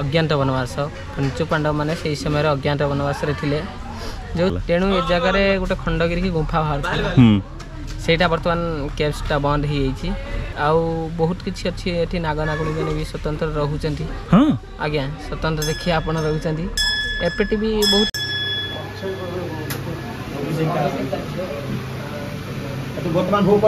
ଅଜ୍ଞାତ ବନବାସ ପଞ୍ଚୁ ପାଣ୍ଡବମାନେ ସେହି ସମୟରେ ଅଜ୍ଞାତ ବନବାସରେ ଥିଲେ ଯେଉଁ ତେଣୁ ଏ ଜାଗାରେ ଗୋଟେ ଖଣ୍ଡଗିରିକି ଗୁମ୍ଫା ବାହାରୁଥିଲା ସେଇଟା ବର୍ତ୍ତମାନ କେବ୍ସଟା ବନ୍ଦ ହେଇଯାଇଛି ଆଉ ବହୁତ କିଛି ଅଛି ଏଠି ନାଗନାଗୁଣୀମାନେ ବି ସ୍ୱତନ୍ତ୍ର ରହୁଛନ୍ତି ଆଜ୍ଞା ସ୍ୱତନ୍ତ୍ର ଦେଖି ଆପଣ ରହୁଛନ୍ତି ଏପଟେ ବି ବହୁତ ବର୍ତ୍ତମାନ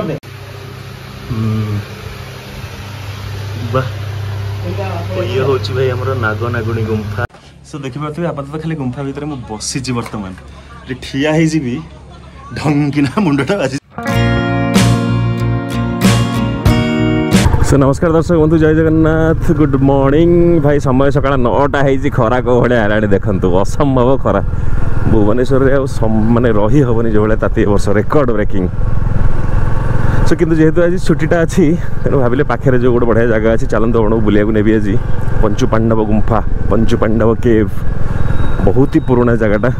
তো ଇଏ ହେଉଛି ଭାଇ ଆମର ନାଗନାଗୁଣୀ ଗୁମ୍ଫା ସୋ ଦେଖିପାରୁଥିବେ ଆପାତ ଖାଲି ଗୁମ୍ଫା ଭିତରେ ମୁଁ ବସିଛି ବର୍ତ୍ତମାନ ଠିଆ ହେଇଯିବି ଢଙ୍ଗିନା ମୁଣ୍ଡଟା ବାଜି सो नमस्कार दर्शक बन्धु जय जगन्नाथ गुड मर्निङ भाइ समय सकाल नौटा है खरा भए होला देख्नु असम्भव खरा भुवनेश्वर आउँछ म रहिहेन जो भाइ ताति ए वर्ष रेकर्ड ब्रेकिङ সো কিন্তু যেহেতু আজ ছুটিটা আছে তেমন ভাবিলে পাখে যে গোটে বড়িয়া জায়গা আছে চালু আপনার বুলিয়া নেবি আজ পঞ্চু পাণ্ডব গুম্ফা পঞ্চু পাণ্ডব কেভ বহুত হি পুরোনা জায়গাটা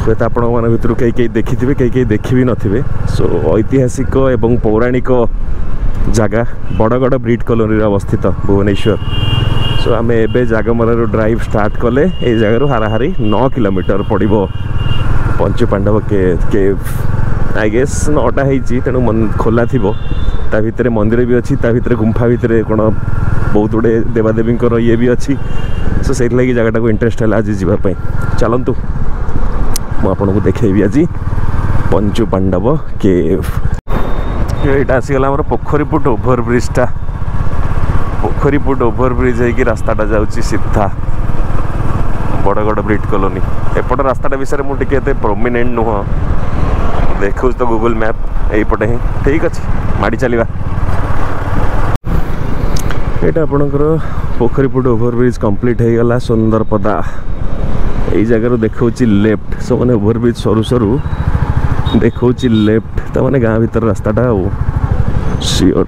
ହୁଏତ ଆପଣମାନଙ୍କ ଭିତରୁ କେହି କେହି ଦେଖିଥିବେ କେହି କେହି ଦେଖି ବି ନଥିବେ ସୋ ଐତିହାସିକ ଏବଂ ପୌରାଣିକ ଜାଗା ବଡ଼ଗଡ଼ ବ୍ରିଡ୍ କଲୋନୀରେ ଅବସ୍ଥିତ ଭୁବନେଶ୍ୱର ସୋ ଆମେ ଏବେ ଜାଗମରାରୁ ଡ୍ରାଇଭ୍ ଷ୍ଟାର୍ଟ କଲେ ଏଇ ଜାଗାରୁ ହାରାହାରି ନଅ କିଲୋମିଟର ପଡ଼ିବ ପଞ୍ଚୁ ପାଣ୍ଡବ କେ କେଭ୍ ଆଇ ଗେସ୍ ନଅଟା ହେଇଛି ତେଣୁ ଖୋଲା ଥିବ ତା ଭିତରେ ମନ୍ଦିର ବି ଅଛି ତା ଭିତରେ ଗୁମ୍ଫା ଭିତରେ କ'ଣ ବହୁତ ଗୁଡ଼ିଏ ଦେବାଦେବୀଙ୍କର ଇଏ ବି ଅଛି ସୋ ସେଇଥିଲାଗି ଜାଗାଟାକୁ ଇଣ୍ଟରେଷ୍ଟ ହେଲା ଆଜି ଯିବା ପାଇଁ ଚାଲନ୍ତୁ ମୁଁ ଆପଣଙ୍କୁ ଦେଖେଇବି ଆଜି ପଞ୍ଚୁ ପାଣ୍ଡବ କେଭ୍ ଏଇଟା ଆସିଗଲା ଆମର ପୋଖରୀପୁଟ ଓଭରବ୍ରିଜ୍ଟା ପୋଖରୀପୁଟ ଓଭରବ୍ରିଜ୍ ହେଇକି ରାସ୍ତାଟା ଯାଉଛି ସିଧା ବଡ଼ଗଡ଼ ବ୍ରିଟ୍ କଲୋନୀ ଏପଟ ରାସ୍ତାଟା ବିଷୟରେ ମୁଁ ଟିକେ ଏତେ ପ୍ରମିନେଣ୍ଟ ନୁହଁ देखूँ तो गूगल मैप यहीपटे ही ठीक अच्छे माड़ चल ये आपणकर पोखरीपुट ओभरब्रिज कम्प्लीट हो गला सुंदरपदा यही जगार देखा लेफ्ट सब मैंने ओभरब्रिज सर सर देखा लेफ्ट तो मैंने गाँ भर रास्ता सीओर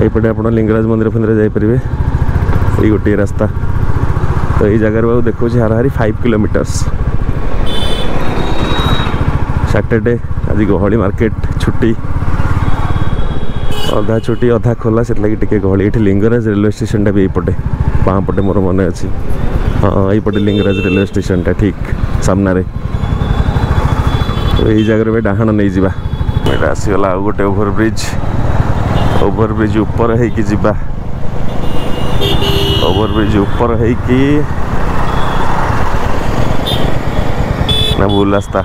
यहीपटे आपंगराज मंदिर फंदिर जापर ये गोटे रास्ता तो यही जगार देखा हारा हारी फाइव किलोमीटर्स साटरडे आज गहली मार्केट छुट्टी अधा छुट्टी अधा खोला से लगी टे गहली लिंगराज रेलवे स्टेशन भी यपटे बाँपटे मोर मन अच्छे हाँ ये लिंगराज रेलवे स्टेशन टा ठीक सामनारे यही जगह भी नहीं जावा आसगला आ गए ओभरब्रिज ओभरब्रिज ऊपर होवा ओभरब्रिज उपर हो ना भूल रास्ता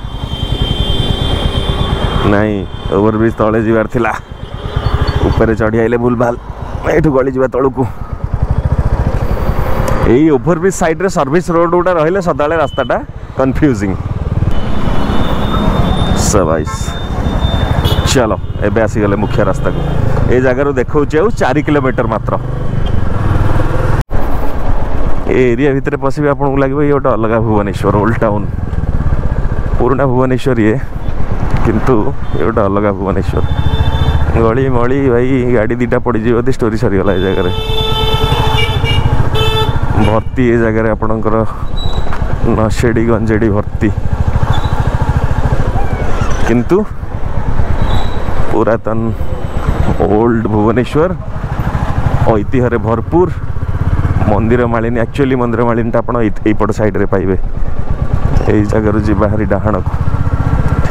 ନାଇଁ ଓଭର ବ୍ରିଜ୍ ତଳେ ଯିବାର ଥିଲା ଉପରେ ଚଢ଼ି ଆଇଲେ ଭୁଲଭାଲ ଏଇଠୁ ଗଳି ଯିବା ତଳକୁ ଏଇ ଓଭର ବ୍ରିଜ୍ ସାଇଡ଼୍ରେ ସର୍ଭିସ୍ ରୋଡ଼ ଗୁଡ଼ା ରହିଲେ ସଦାବେଳେ ରାସ୍ତାଟା କନଫ୍ୟୁଜିଂ ସବାଇଶ ଚାଲ ଏବେ ଆସିଗଲେ ମୁଖ୍ୟ ରାସ୍ତାକୁ ଏ ଜାଗାରୁ ଦେଖାଉଛି ଆଉ ଚାରି କିଲୋମିଟର ମାତ୍ର ଏ ଏରିଆ ଭିତରେ ପଶିବେ ଆପଣଙ୍କୁ ଲାଗିବ ଇଏ ଗୋଟେ ଅଲଗା ଭୁବନେଶ୍ୱର ଓଲ୍ଡ ଟାଉନ୍ ପୁରୁଣା ଭୁବନେଶ୍ୱର ଇଏ କିନ୍ତୁ ଏ ଗୋଟେ ଅଲଗା ଭୁବନେଶ୍ୱର ଗଳି ମଳି ଭାଇ ଗାଡ଼ି ଦୁଇଟା ପଡ଼ିଯିବ ଯଦି ଷ୍ଟୋରି ସରିଗଲା ଏ ଜାଗାରେ ଭର୍ତ୍ତି ଏ ଜାଗାରେ ଆପଣଙ୍କର ନସେଡ଼ି ଗଞ୍ଜେଡ଼ି ଭର୍ତ୍ତି କିନ୍ତୁ ପୁରାତନ ଓଲ୍ଡ ଭୁବନେଶ୍ୱର ଐତିହ୍ୟରେ ଭରପୁର ମନ୍ଦିର ମାଳିନୀ ଆକ୍ଚୁଆଲି ମନ୍ଦିର ମାଳିନୀଟା ଆପଣ ଏଇପଟ ସାଇଡ଼୍ରେ ପାଇବେ ଏଇ ଜାଗାରୁ ଯିବା ହାରି ଡାହାଣକୁ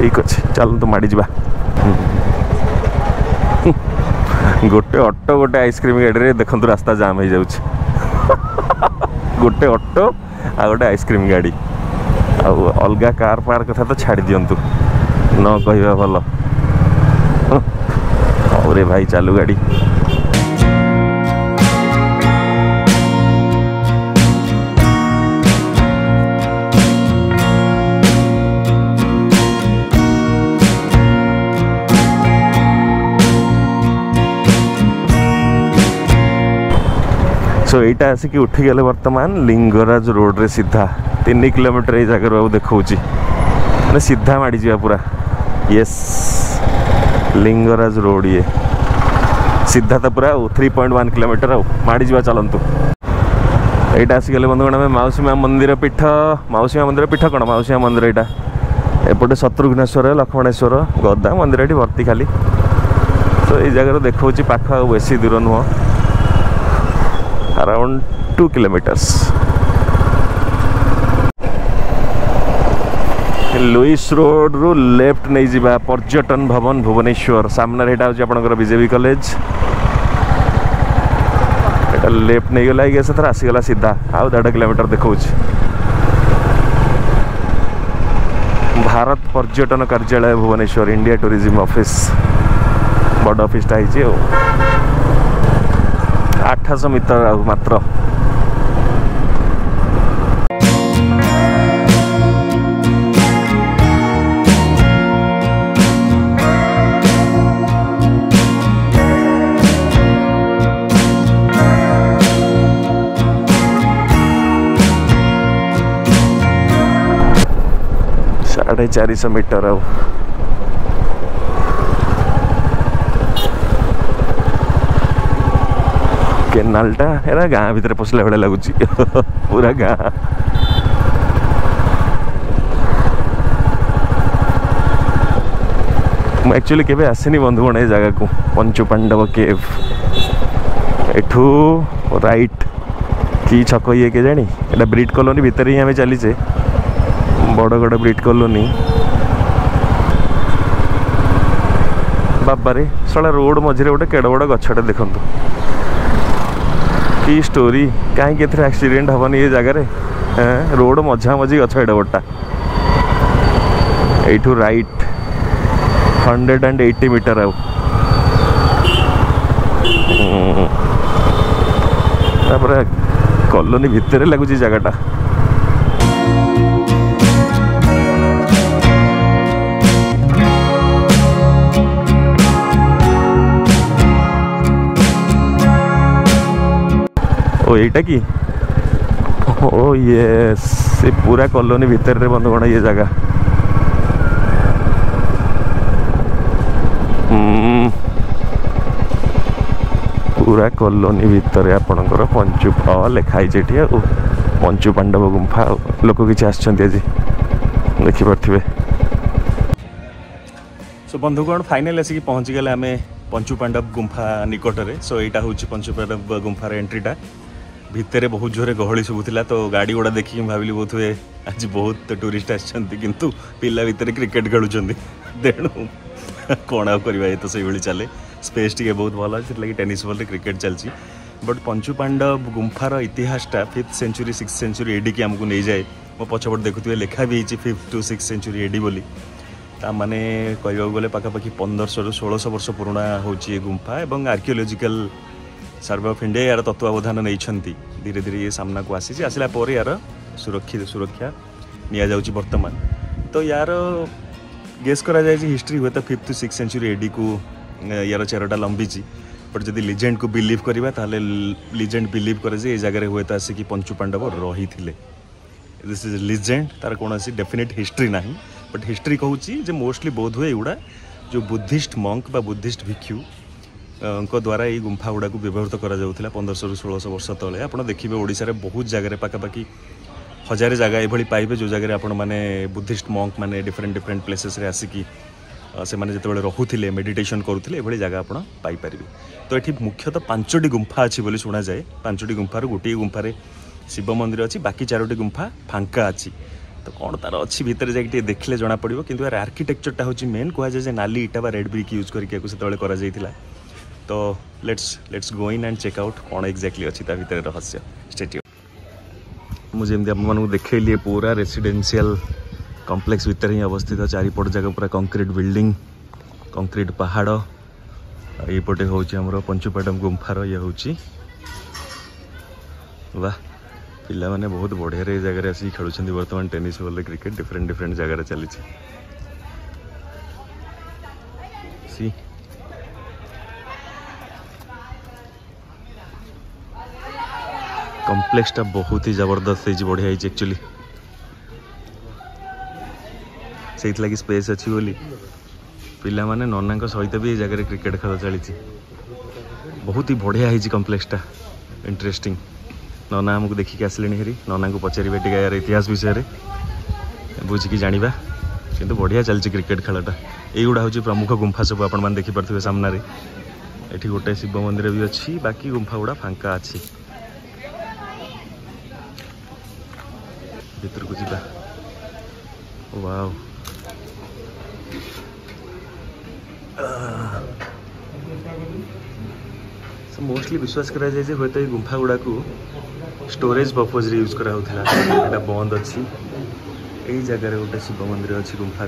ঠিক ଅଛି ଚାଲନ୍ତୁ ମାଡ଼ି ଯିବା ଗୋଟେ ଅଟୋ ଗୋଟେ ଆଇସ୍କ୍ରିମ୍ ଗାଡ଼ିରେ ଦେଖନ୍ତୁ ରାସ୍ତା ଜାମ୍ ହେଇଯାଉଛି ଗୋଟେ ଅଟୋ ଆଉ ଗୋଟେ ଆଇସ୍କ୍ରିମ୍ ଗାଡ଼ି ଆଉ ଅଲଗା କାର୍ ଫାର୍ କଥା ତ ଛାଡ଼ି ଦିଅନ୍ତୁ ନ କହିବା ଭଲ ହଉ ରେ ଭାଇ ଚାଲୁ ଗାଡ଼ି সো এইটা আসিকি উঠি গেলে বর্তমান লিঙ্গরাজ রোডরে সিধা তিন কিলোমিটার এই জায়গার বাবু দেখাচ্ছি মানে সিধা মাড়ি যা পুরা ইয়েস লিঙ্গরাজ রোড ইয়ে সিধা তো পুরা থ্রি পয়েন্ট ওয়ান কিলোমিটার আও মাড়ি যা চলতু এইটা আসিগলে বন্ধুগণ আমি মাউসী মা মন্দির পীঠ মাউসী মা মন্দির পীঠ কোণ মাউসী মা মন্দির এইটা এপটে শত্রুঘ্নেশ্বর লক্ষ্মণেশ্বর গদা মন্দির এটি ভর্তি খালি তো এই জায়গার দেখাচ্ছি পাখ বেশি দূর নুহ around two kilometres Lewis road रु लेफ्ट नहीं जावा पर्यटन भवन भुवनेश्वर सामने यहाँ हूँ आपंकर विजेवी लेफ्ट नहीं गला से आसगला सीधा आउ दे किलोमीटर देखा भारत पर्यटन कार्यालय भुवनेश्वर इंडिया टूरिज्म ऑफिस बड़ ऑफिस ऑफिसा ଆଠଶହ ମିଟର ଆଉ ମାତ୍ର ସାଢ଼େ ଚାରିଶହ ମିଟର ଆଉ କେନାଲଟା ଏରା ଗାଁ ଭିତରେ ପଶିଲା ଭଳିଆ ଲାଗୁଛି ପୁରା ଗାଁ ମୁଁ ଆକ୍ଚୁଆଲି କେବେ ଆସିନି ବନ୍ଧୁଗଣ ଏ ଜାଗାକୁ ପଞ୍ଚୁ ପାଣ୍ଡବ କେଭ୍ ଏଠୁ ରାଇଟ୍ କି ଛକ ଇଏ କେଜାଣି ଏଇଟା ବ୍ରିଟ୍ କଲୋନି ଭିତରେ ହିଁ ଆମେ ଚାଲିଛେ ବଡ଼ଗଡ଼ ବ୍ରିଟ୍ କଲୋନି ବାବାରେ ଶଳା ରୋଡ଼ ମଝିରେ ଗୋଟେ କେଡ଼ ବଡ଼ ଗଛଟେ ଦେଖନ୍ତୁ की स्टोरी कहीं एक्सीडेट हेनी ये जगह रोड मझा मझी गचबटा you right hundred and eighty metre आपर colony भितर लगुच जगटा এইটা কি ও ইয়ে সে পুরা কলোনি ভিতরে বন্ধুগণ ইয়ে জায়গা ପୁରା କଲୋନି ଭିତରେ ଆପଣଙ୍କର ପଞ୍ଚୁ ଲେଖା ହେଇଛି ଏଠି ଆଉ ପଞ୍ଚୁ ପାଣ୍ଡବ ଗୁମ୍ଫା ଆଉ ଲୋକ କିଛି ଆସିଛନ୍ତି ଆଜି ଦେଖିପାରୁଥିବେ ସୋ ବନ୍ଧୁଗଣ ଫାଇନାଲ୍ ଆସିକି ପହଞ୍ଚିଗଲେ ଆମେ ପଞ୍ଚୁ ପାଣ୍ଡବ ଗୁମ୍ଫା ନିକଟରେ ସୋ ଏଇଟା ହେଉଛି ପଞ୍ଚୁ ପାଣ୍ଡବ ଗୁମ୍ଫାର ଏଣ୍ଟ୍ରିଟା ভিতরে বহু জোরে গহলি শুভুলা তো গাড়ি গুড়া দেখি ভাবিলি বোধ হুয়ে আজ বহুত টুরিস্ট আসছেন কিন্তু পিলা ভিতরে ক্রিকেট খেলুছেন তেণু কোণ আউ করা এ তো সেইভাবে চালে স্পেস টিকে বহুত ভালো আছে সেটাকি টেনিস বলরে ক্রিকেট চালছি বট পঞ্চু পাণ্ডব গুম্ফার ইতিহাসটা ফিফ্থ সেঞ্চুরি সিক্স সেঞ্চুরি এডিকি আমাকে নিয়ে যায় ମୋ ପଛପଟେ ଦେଖୁଥିବେ ଲେଖା ବି ହେଇଛି fifth to six century AD ବୋଲି ତା'ମାନେ କହିବାକୁ ଗଲେ ପାଖାପାଖି ପନ୍ଦରଶହରୁ ଷୋଳଶହ ବର୍ଷ ପୁରୁଣା ହେଉଛି ଏ ଗୁମ୍ଫା ଏବଂ ଆର୍କିଓଲୋଜିକାଲ ସର୍ଭେ ଅଫ୍ ଇଣ୍ଡିଆ ଏହାର ତତ୍ତ୍ୱାବଧାନ ନେଇଛନ୍ତି ଧୀରେ ଧୀରେ ଇଏ ସାମ୍ନାକୁ ଆସିଛି ଆସିଲା ପରେ ଏହାର ସୁରକ୍ଷିତ ସୁରକ୍ଷା ନିଆଯାଉଛି ବର୍ତ୍ତମାନ ତ ୟାର ଗେସ୍ କରାଯାଏ ଯେ ହିଷ୍ଟ୍ରି ହୁଏତ ଫିଫ୍ଥ ସିକ୍ସ ସେଞ୍ଚୁରୀ ଏଡ଼ିକୁ ୟାର ଚେରଟା ଲମ୍ବିଛି ବଟ୍ ଯଦି ଲିଜେଣ୍ଡକୁ ବିଲିଭ୍ କରିବା ତାହେଲେ ଲିଜେଣ୍ଡ ବିଲିଭ୍ କରେ ଯେ ଏ ଜାଗାରେ ହୁଏତ ଆସିକି ପଞ୍ଚୁ ପାଣ୍ଡବ ରହିଥିଲେ ଦିସ୍ ଇଜ୍ ଲିଜେଣ୍ଡ ତା'ର କୌଣସି ଡେଫିନେଟ୍ ହିଷ୍ଟ୍ରି ନାହିଁ ବଟ୍ ହିଷ୍ଟ୍ରି କହୁଛି ଯେ ମୋଷ୍ଟଲି ବୋଧ ହୁଏ ଏଗୁଡ଼ା ଯେଉଁ ବୁଦ୍ଧିଷ୍ଟ ମଙ୍କ ବା ବୁଦ୍ଧିଷ୍ଟ ଭିକ୍ଷୁ ଙ୍କ ଦ୍ୱାରା ଏଇ ଗୁମ୍ଫା ଗୁଡ଼ାକୁ ବ୍ୟବହୃତ କରାଯାଉଥିଲା ପନ୍ଦରଶହରୁ ଷୋଳଶହ ବର୍ଷ ତଳେ ଆପଣ ଦେଖିବେ ଓଡ଼ିଶାରେ ବହୁତ ଜାଗାରେ ପାଖାପାଖି ହଜାରେ ଜାଗା ଏଭଳି ପାଇବେ ଯେଉଁ ଜାଗାରେ ଆପଣମାନେ ବୁଦ୍ଧିଷ୍ଟ ମଙ୍କ ମାନେ ଡିଫରେଣ୍ଟ ଡିଫରେଣ୍ଟ ପ୍ଲେସେସ୍ରେ ଆସିକି ସେମାନେ ଯେତେବେଳେ ରହୁଥିଲେ ମେଡ଼ିଟେସନ୍ କରୁଥିଲେ ଏଭଳି ଜାଗା ଆପଣ ପାଇପାରିବେ ତ ଏଠି ମୁଖ୍ୟତଃ ପାଞ୍ଚଟି ଗୁମ୍ଫା ଅଛି ବୋଲି ଶୁଣାଯାଏ ପାଞ୍ଚଟି ଗୁମ୍ଫାରୁ ଗୋଟିଏ ଗୁମ୍ଫାରେ ଶିବ ମନ୍ଦିର ଅଛି ବାକି ଚାରୋଟି ଗୁମ୍ଫା ଫାଙ୍କା ଅଛି ତ କ'ଣ ତା'ର ଅଛି ଭିତରେ ଯାଇକି ଟିକେ ଦେଖିଲେ ଜଣାପଡ଼ିବ କିନ୍ତୁ ଏହାର ଆର୍କିଟେକ୍ଚରଟା ହେଉଛି ମେନ୍ କୁହାଯାଏ ଯେ ନାଲି ଇଟା ବା ରେଡ଼୍ ବ୍ରିକ୍ ୟୁଜ୍ କରିକି ଏହାକୁ ସେତେବେଳେ କରାଯାଇଥିଲା तो let's let's go in and check out कौन एक्जाक्टली अच्छी तरह रहस्य स्टेट्यू मुझे मानक देखे पूरा रेसीडेल कम्प्लेक्स भितर ही अवस्थित चारिपट जगह पूरा कंक्रीट बिल्डिंग कंक्रीट पहाड़ येपटे हूँ आम पंचुपाटम गुंफार ये हूँ वाह पाने बहुत बढ़िया ये जगह आस खेल बर्तमान टेनिस बोल क्रिकेट डिफरेन्ट डिफरेन्ट जगार चली कम्प्लेक्सटा बहुत ही जबरदस्त है बढ़िया है एक्चुअली ସେଇଥିଲାଗି ସ୍ପେସ୍ ଅଛି ବୋଲି ପିଲାମାନେ ନନାଙ୍କ ସହିତ ବି ଏଇ ଜାଗାରେ କ୍ରିକେଟ୍ ଖେଳ ଚାଲିଛି ବହୁତ ହି ବଢ଼ିଆ ହେଇଛି କମ୍ପ୍ଲେକ୍ସଟା ଇଣ୍ଟରେଷ୍ଟିଂ ନନା ଆମକୁ ଦେଖିକି ଆସିଲେଣି ହେରି ନନାଙ୍କୁ ପଚାରିବା ଟିକେ ଏହାର ଇତିହାସ ବିଷୟରେ ବୁଝିକି ଜାଣିବା କିନ୍ତୁ ବଢ଼ିଆ ଚାଲିଛି କ୍ରିକେଟ୍ ଖେଳଟା ଏଇଗୁଡ଼ା ହେଉଛି ପ୍ରମୁଖ ଗୁମ୍ଫା ସବୁ ଆପଣମାନେ ଦେଖିପାରୁଥିବେ ସାମ୍ନାରେ ଏଠି ଗୋଟେ ଶିବ ମନ୍ଦିର ବି ଅଛି ବାକି ଗୁମ୍ଫା ଗୁଡ଼ା ଫାଙ୍କା ଅଛି भर को मोस्टली विश्वास करा जाए हूं तो ये गुंफा गुड़ाक स्टोरेज पर्पज रे यूज करा कराला बंद अच्छी जगार गोटे शिव मंदिर अच्छी गुंफा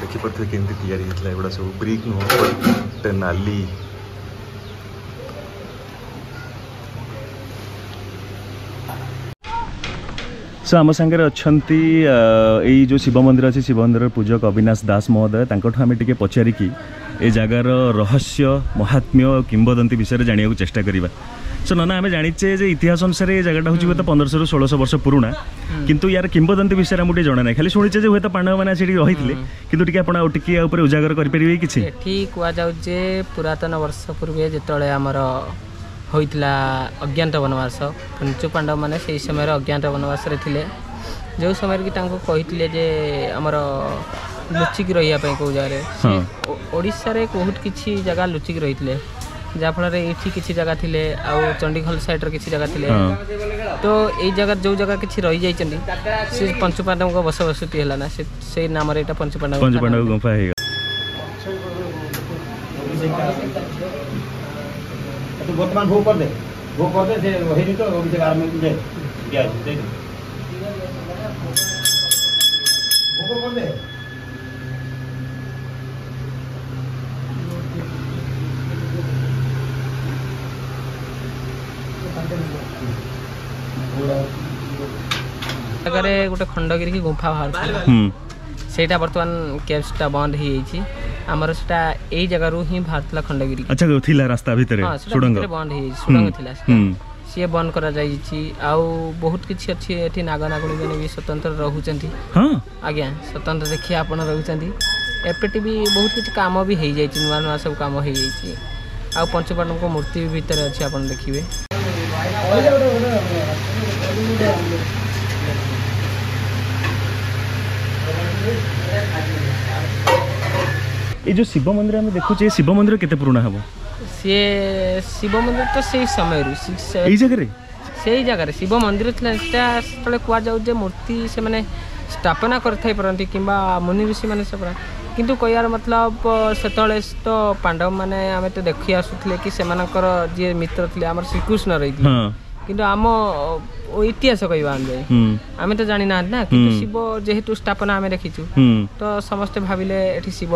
देखिपे कमी तैयारी होता सब ब्रिक नुह नाली সো আম সাংরে অনেক এই যে শিব মন্দির আছে শিব মন্দিরের পূজক অবিনাশ দাস মহোদয় তাঁঠু আমি টিকি পচারিকি এই জায়গার রহস্য মহাত্ম্য কিংবদন্তী বিষয়ে জাঁয়া চেষ্টা করা সো ননা আমি জাঁচে যে ইতিহাস অনুসারে এই জায়গাটা হচ্ছে হুয়ে পনেরোশো রু ষোলশ বর্ষ পুরোনা কিন্তু ইয়ার কিংবদন্তী বিষয়ে আমি জনা না খালি শুনেছে যে হুয়ে পাণ্ডব মানে সেটি রহিলে কিন্তু টিকি আপনার টিকি উপরে উজাগর করে পারিবে কিছু এটি কুয়া যাও যে পুরাতন বর্ষ পূর্বে যেতবে আমার ହୋଇଥିଲା ଅଜ୍ଞାତ ବନବାସ ପଞ୍ଚୁ ପାଣ୍ଡବମାନେ ସେହି ସମୟରେ ଅଜ୍ଞାତ ବନବାସରେ ଥିଲେ ଯେଉଁ ସମୟରେ କି ତାଙ୍କୁ କହିଥିଲେ ଯେ ଆମର ଲୁଚିକି ରହିବା ପାଇଁ କେଉଁ ଜାଗାରେ ଓଡ଼ିଶାରେ କେଉଁଠି କିଛି ଜାଗା ଲୁଚିକି ରହିଥିଲେ ଯାହାଫଳରେ ଏଇଠି କିଛି ଜାଗା ଥିଲେ ଆଉ ଚଣ୍ଡିଖୋଲ ସାଇଡ଼୍ର କିଛି ଜାଗା ଥିଲେ ତ ଏଇ ଜାଗା ଯେଉଁ ଜାଗା କିଛି ରହିଯାଇଛନ୍ତି ସେ ପଞ୍ଚୁପାଣ୍ଡବଙ୍କ ବସବସତି ହେଲା ନା ସେଇ ନାମରେ ଏଇଟା ପଞ୍ଚୁପାଣ୍ଡବ ପଞ୍ଚୁପାଣ୍ଡବ ଗୁମ୍ଫା ହେଇଗଲା বর্তমান ভোগ করে দে ভোগ করে দে সে হয়ে যেত অভিষেক আরম্ভ দে ভোগ করে দে ଜାଗାରେ ଗୋଟେ ଖଣ୍ଡଗିରିକି ଗୁମ୍ଫା ବାହାରୁଛି ସେଇଟା ବର୍ତ୍ତମାନ କେବ୍ସଟା ବନ୍ଦ ହେଇଯାଇଛି ଆମର ସେଟା ଏଇ ଜାଗାରୁ ହିଁ ବାହାରିଥିଲା ଖଣ୍ଡଗିରି ଆଚ୍ଛା ଥିଲା ରାସ୍ତା ଭିତରେ ସୁଡ଼ଙ୍ଗ ବନ୍ଦ ହେଇଯାଇଛି ସୁଡ଼ଙ୍ଗ ଥିଲା ସିଏ ବନ୍ଦ କରାଯାଇଛି ଆଉ ବହୁତ କିଛି ଅଛି ଏଠି ନାଗନାଗୁଣୀ ମାନେ ବି ସ୍ୱତନ୍ତ୍ର ରହୁଛନ୍ତି ଆଜ୍ଞା ସ୍ୱତନ୍ତ୍ର ଦେଖି ଆପଣ ରହୁଛନ୍ତି ଏପଟେ ବି ବହୁତ କିଛି କାମ ବି ହେଇଯାଇଛି ନୂଆ ନୂଆ ସବୁ କାମ ହେଇଯାଇଛି ଆଉ ପଞ୍ଚପାଣ୍ଡବଙ୍କ ମୂର୍ତ୍ତି ଭିତରେ ଅଛି ଆପଣ ଦେଖିବେ Thank you. এই যে শিব মন্দির আমি দেখুছি এই শিব মন্দির কেতে পুরোনা হব সে শিব মন্দির তো সেই সময়ের এই জায়গায় সেই জায়গায় শিব মন্দির সেতবে কুযাও যে মূর্তি সে স্থাপনা করে থাইপারতি কিংবা মুনি ঋষি মানে সেপরা কিন্তু কইবার মতলব সেতবে তো পাণ্ডব মানে আমি তো দেখি আসুলে কি সেমানকর যে মিত্র লে আমার শ্রীকৃষ্ণ রয়েছে କିନ୍ତୁ ଆମ ଇତିହାସ କହିବା ଆମେ ଆମେ ତ ଜାଣିନାହାନ୍ତି ନା କିନ୍ତୁ ଶିବ ଯେହେତୁ ସ୍ଥାପନା ଆମେ ଦେଖିଛୁ ତ ସମସ୍ତେ ଭାବିଲେ ଏଠି ଶିବ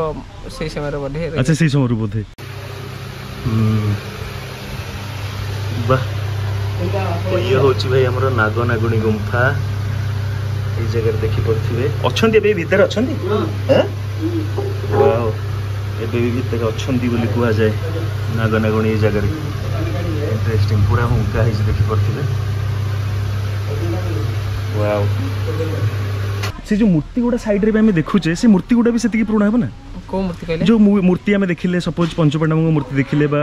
ସେଇ ସମୟରେ ବୋଧେ ଆଚ୍ଛା ସେଇ ସମୟରୁ ବୋଧେ ଇଏ ହେଉଛି ଭାଇ ଆମର ନାଗ ନାଗୁଣୀ ଗୁମ୍ଫା ଏଇ ଜାଗାରେ ଦେଖିପାରୁଥିବେ ଅଛନ୍ତି ଏବେ ଭିତରେ ଅଛନ୍ତି ଏବେ ବି ଭିତରେ ଅଛନ୍ତି ବୋଲି କୁହାଯାଏ ନାଗ ନାଗୁଣୀ ଏଇ ଜାଗାରେ ଇଣ୍ଟରେଷ୍ଟିଂ ପୁରା ହୁଙ୍କା ହେଇଛି ଦେଖିପାରୁଥିବେ ସେ ଯେଉଁ ମୂର୍ତ୍ତି ଗୁଡ଼ା ସାଇଡ଼ରେ ବି ଆମେ ଦେଖୁଛେ ସେ ମୂର୍ତ୍ତି ଗୁଡ଼ା ବି ସେତିକି ପୁରୁଣା ହେବ ନା କେଉଁ ମୂର୍ତ୍ତି କହିଲେ ଯେଉଁ ମୂର୍ତ୍ତି ଆମେ ଦେଖିଲେ ସପୋଜ୍ ପଞ୍ଚପାଣ୍ଡବଙ୍କ ମୂର୍ତ୍ତି ଦେଖିଲେ ବା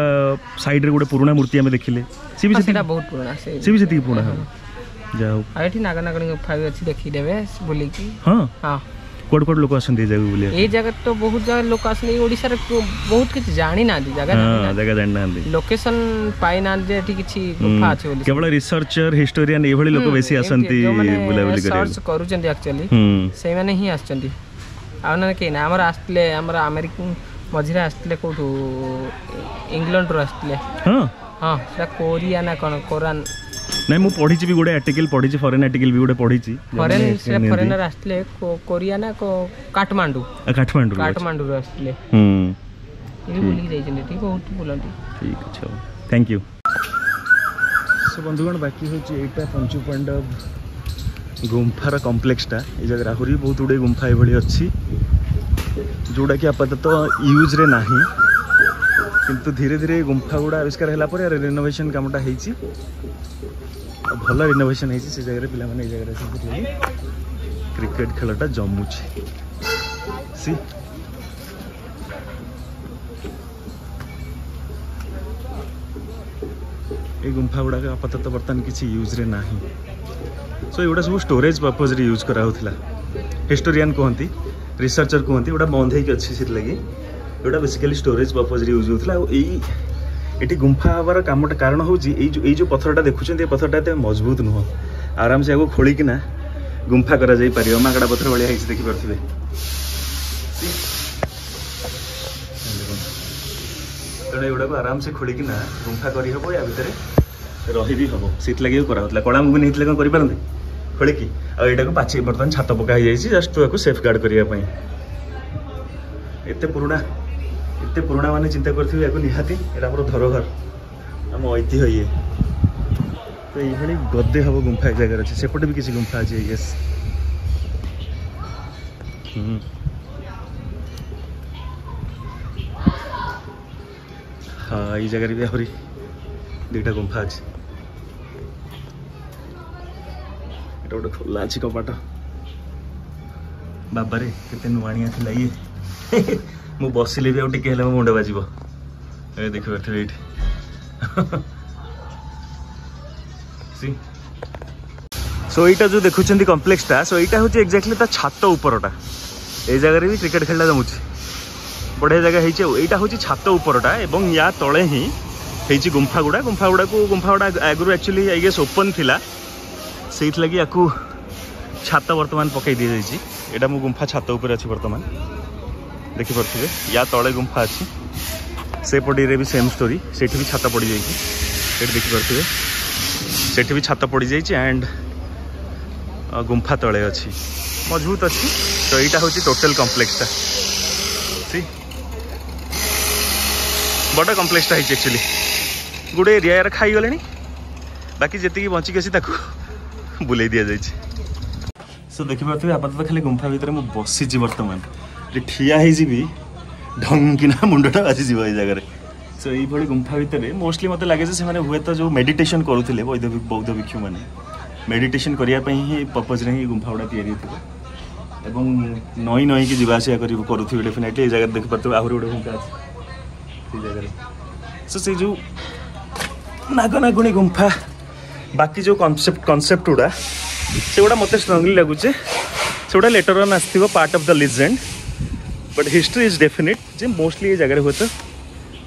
ସାଇଡ଼ରେ ଗୋଟେ ପୁରୁଣା ମୂର୍ତ୍ତି ଆମେ ଦେଖିଲେ ସେ ବି ସେଟା ବହୁତ ପୁରୁଣା ସେ ବି ସେତିକି ପୁରୁଣା ହେବ ଯାହା ହଉ ଏଠି ନାଗନାଗଣୀ ଗୁଫା ବି ଅଛି ଦେଖିଦେବେ ବୁଲିକି ହଁ ହଁ কোড কোড লোক আসেন এই জায়গা বুলিয়া এই জায়গা তো বহুত জায়গা লোক আসলে ওড়িশার বহুত কিছু জানি না জায়গা হ্যাঁ জায়গা জানি না লোকেশন পাই না যে এটি কিছু গুফা আছে বলি কেবল রিসর্চর হিস্টোরিয়ান এই ভଳି লোক বেশি আসନ୍ତି বুলা বুলি করে রিসর্চ করুচନ୍ତି অ্যাকচুয়ালি সেই মানে হি আসছନ୍ତି ଆଉ ନା କେହି ନା ଆମର ଆସିଥିଲେ ଆମର ଆମେରିକାନ ମଝିରେ ଆସିଥିଲେ କୋଉଠୁ ଇଂଲଣ୍ଡରୁ ଆସିଥିଲେ ହଁ ହଁ ସେଟା କୋରିଆ ନା କ'ଣ କୋରାନ ନାଇଁ ମୁଁ ପଢିଛି ବି ଗୋଟେ ଆର୍ଟିକଲ ପଢିଛି ଫରେନ ଆର୍ଟିକଲ ବି ଗୋଟେ ପଢିଛି ଫରେନ ସେ ଫରେନର ଆସିଥିଲେ କୋରିଆ ନା କାଠମାଣ୍ଡୁ କାଠମାଣ୍ଡୁ କାଠମାଣ୍ଡୁରୁ ଆସିଥିଲେ ହୁଁ ବୁଲିକି ଯାଇଛନ୍ତି ଏଠି ବହୁତ ଠିକ୍ ଅଛି ହଉ ଥ୍ୟାଙ୍କ ୟୁ ସୋ ବନ୍ଧୁଗଣ ବାକି ହେଉଛି ଏଇଟା ପଞ୍ଚୁ ପାଣ୍ଡବ ଗୁମ୍ଫାର କମ୍ପ୍ଲେକ୍ସଟା ଏ ଜାଗାରେ ଆହୁରି ବହୁତ ଗୁଡ଼ିଏ ଗୁମ୍ଫା ଏଭଳି ଅଛି ଯେଉଁଟାକି ଆପାତତଃ ୟୁଜ୍ରେ ନାହିଁ ᱛᱚ ધીરે ધીરે ᱜᱩᱢᱯᱷᱟ ᱜᱩᱲᱟ ᱟᱵᱤᱥᱠᱟᱨ ᱦᱮᱞᱟ ᱯᱚᱨᱮ ᱨᱤᱱᱚᱵᱮᱥᱚᱱ ᱠᱟᱢ ᱴᱟ ᱦᱮᱡ ᱪᱤ ᱟᱵᱚ ᱵᱷᱚᱞᱟ ᱨᱤᱱᱚᱵᱮᱥᱚᱱ ᱦᱮᱡ ᱪᱤ ᱥᱮ ᱡᱟᱜᱟ ᱨᱮ ᱯᱞᱟᱢᱟᱱ ᱮ ᱡᱟᱜᱟ ᱨᱮ ᱥᱩᱨ ᱠᱤᱨᱤᱠᱮᱴ ᱠᱷᱮᱞᱟ ᱴᱟ ᱡᱚᱢᱢᱩ ᱪᱮ ᱮ ᱜᱩᱢᱯᱷᱟ ᱜᱩᱲᱟ ᱠᱟ ᱯᱟᱛᱟ ᱛᱚ ᱵᱟᱨᱛᱟᱱ ᱠᱤᱪᱷᱤ ᱭᱩᱡ ᱨᱮ ᱱᱟᱦᱤ ᱥᱚ ᱮ ᱵᱟᱰᱟ ᱥᱚᱵᱩ ᱥᱴᱚᱨᱮᱡ ᱯᱚᱯᱚᱡ ᱨᱮ ᱭᱩᱡ ᱠᱟᱨᱟᱣ ᱛᱷᱤᱞᱟ ᱦᱤᱥᱴᱚᱨᱤᱭᱟ ଯେଉଁଟା ବେସିକାଲି ଷ୍ଟୋରେଜ୍ ପର୍ପଜ୍ରେ ୟୁଜ୍ ହେଉଥିଲା ଆଉ ଏଇ ଏଠି ଗୁମ୍ଫା ହେବାର କାମଟା କାରଣ ହେଉଛି ଏଇ ଯେଉଁ ଏଇ ଯେଉଁ ପଥରଟା ଦେଖୁଛନ୍ତି ଏ ପଥରଟା ଏତେ ମଜବୁତ ନୁହଁ ଆରାମସେ ଆକୁ ଖୋଳିକିନା ଗୁମ୍ଫା କରାଯାଇପାରିବ ମାଗଡ଼ା ପଥର ଭଳିଆ ହେଇଛି ଦେଖିପାରୁଥିବେ ତେଣୁ ଏଗୁଡ଼ାକୁ ଆରାମସେ ଖୋଳିକିନା ଗୁମ୍ଫା କରିହେବ ୟା ଭିତରେ ରହିବି ହେବ ସେଥିଲାଗି କରାହେଉଥିଲା କଳା ମୁଗୁନି ନେଇଥିଲେ କ'ଣ କରିପାରନ୍ତି ଖୋଳିକି ଆଉ ଏଇଟାକୁ ପାଛେଇ ବର୍ତ୍ତମାନ ଛାତ ପକା ହେଇଯାଇଛି ଜଷ୍ଟ ଏହାକୁ ସେଫ୍ ଗାର୍ଡ଼ କରିବା ପାଇଁ ଏତେ ପୁରୁଣା ଏତେ ପୁରୁଣା ମାନେ ଚିନ୍ତା କରିଥିବେ ୟାକୁ ନିହାତି ଏଇଟା ଆମର ଧରୋହର ଆମ ଐତିହ୍ୟ ଇଏ ତ ଏଇଭଳି ଗଦେ ହେବ ଗୁମ୍ଫା ଏକ ଜାଗାରେ ଅଛି ସେପଟେ ବି କିଛି ଗୁମ୍ଫା ଅଛି ୟେସ୍ ହଁ ଏଇ ଜାଗାରେ ବି ଆହୁରି ଦୁଇଟା ଗୁମ୍ଫା ଅଛି ଏଇଟା ଗୋଟେ ଖୋଲା ଅଛି କବାଟ ବାବାରେ କେତେ ନୁଆଣିଆ ଥିଲା ଇଏ ମୁଁ ବସିଲେ ବି ଆଉ ଟିକେ ହେଲେ ମୋ ମୁଣ୍ଡ ବାଜିବ ଏ ଦେଖିପାରୁଥିବେ ଏଇଠି ସୋ ଏଇଟା ଯେଉଁ ଦେଖୁଛନ୍ତି କମ୍ପ୍ଲେକ୍ସଟା ସୋ ଏଇଟା ହେଉଛି ଏକ୍ଜାକ୍ଟଲି ତା ଛାତ ଉପରଟା ଏଇ ଜାଗାରେ ବି କ୍ରିକେଟ୍ ଖେଳିଲା ଜମୁଛି ବଢ଼ିଆ ଜାଗା ହେଇଛି ଆଉ ଏଇଟା ହେଉଛି ଛାତ ଉପରଟା ଏବଂ ୟା ତଳେ ହିଁ ହେଇଛି ଗୁମ୍ଫାଗୁଡ଼ା ଗୁମ୍ଫାଗୁଡ଼ାକୁ ଗୁଡ଼ା ଆଗରୁ ଆକ୍ଚୁଆଲି ଆଇ ଗେସ୍ ଓପନ୍ ଥିଲା ସେଇଥିଲାଗି ୟାକୁ ଛାତ ବର୍ତ୍ତମାନ ପକାଇ ଦିଆଯାଇଛି ଏଇଟା ମୁଁ ଗୁମ୍ଫା ଛାତ ଉପରେ ଅଛି ବର୍ତ୍ତମାନ ଦେଖିପାରୁଥିବେ ୟା ତଳେ ଗୁମ୍ଫା ଅଛି ସେପଟିରେ ବି ସେମ୍ ଷ୍ଟୋରି ସେଇଠି ବି ଛାତ ପଡ଼ିଯାଇଛି ସେଇଠି ଦେଖିପାରୁଥିବେ ସେଇଠି ବି ଛାତ ପଡ଼ିଯାଇଛି ଆଣ୍ଡ ଗୁମ୍ଫା ତଳେ ଅଛି ମଜବୁତ ଅଛି ତ ଏଇଟା ହେଉଛି ଟୋଟାଲ୍ କମ୍ପ୍ଲେକ୍ସଟା ବଡ଼ କମ୍ପ୍ଲେକ୍ସଟା ହେଇଛି ଆକ୍ଚୁଆଲି ଗୋଟେ ଏରିଆ ଏହାର ଖାଇଗଲେଣି ବାକି ଯେତିକି ବଞ୍ଚିକି ଅଛି ତାକୁ ବୁଲେଇ ଦିଆଯାଇଛି ସୋ ଦେଖିପାରୁଥିବେ ଆପାତତଃ ଖାଲି ଗୁମ୍ଫା ଭିତରେ ମୁଁ ବସିଛି ବର୍ତ୍ତମାନ ঠিয়া ହେଇଯିବି ଢଙ୍କିନା ମୁଣ୍ଡଟା ବାଜିଯିବ ଏଇ ଜାଗାରେ ସୋ ଏଇଭଳି ଗୁମ୍ଫା ଭିତରେ ମୋଷ୍ଟଲି ମୋତେ ଲାଗେ ଯେ ସେମାନେ ହୁଏତ ଯେଉଁ ମେଡ଼ିଟେସନ୍ କରୁଥିଲେ ବୈଧ ବୌଦ୍ଧ ଭିକ୍ଷୁମାନେ ମେଡ଼ିଟେସନ୍ କରିବା ପାଇଁ ହିଁ ପର୍ପଜ୍ରେ ହିଁ ଗୁମ୍ଫା ଗୁଡ଼ା ତିଆରି ହେଇଥିଲା ଏବଂ ନଈ ନଈକି ଯିବା ଆସିବା କରିବୁ କରୁଥିବେ ଡେଫିନେଟଲି ଏଇ ଜାଗାରେ ଦେଖିପାରୁଥିବେ ଆହୁରି ଗୋଟେ ଗୁମ୍ଫା ଅଛି ସେଇ ଜାଗାରେ ସୋ ସେଇ ଯେଉଁ ନାଗନାଗୁଣି ଗୁମ୍ଫା ବାକି ଯେଉଁ କନସେପ୍ଟ କନସେପ୍ଟ ଗୁଡ଼ା ସେଗୁଡ଼ା ମୋତେ ଷ୍ଟ୍ରଙ୍ଗଲି ଲାଗୁଛି ସେଗୁଡ଼ା ଲେଟର୍ ଅନ୍ ଆସିଥିବ part of the legend but history is definite ଯେ ମୋଷ୍ଟଲି ଏ ଜାଗାରେ ହୁଏତ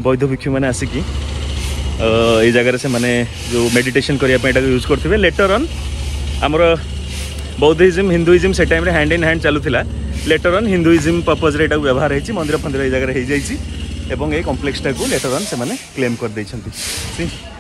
ବୈଧ ଭିକ୍ଷୁମାନେ ଆସିକି ଏଇ ଜାଗାରେ ସେମାନେ ଯେଉଁ ମେଡ଼ିଟେସନ୍ କରିବା ପାଇଁ ଏଟାକୁ ୟୁଜ୍ କରିଥିବେ ଲେଟର୍ ଅନ୍ ଆମର ବୌଦ୍ଧିଜିମ୍ ହିନ୍ଦୁଇଜିମ୍ ସେ ଟାଇମ୍ରେ ହ୍ୟାଣ୍ଡ ଇନ୍ ହ୍ୟାଣ୍ଡ ଚାଲୁଥିଲା ଲେଟର୍ ଅନ୍ ହିନ୍ଦୁଇଜିମ୍ ପର୍ପଜ୍ରେ ଏଟାକୁ ବ୍ୟବହାର ହେଇଛି ମନ୍ଦିର ଫନ୍ଦିର ଏଇ ଜାଗାରେ ହେଇଯାଇଛି ଏବଂ ଏଇ କମ୍ପ୍ଲେକ୍ସଟାକୁ ଲେଟର୍ ଅନ୍ ସେମାନେ କ୍ଲେମ୍ କରିଦେଇଛନ୍ତି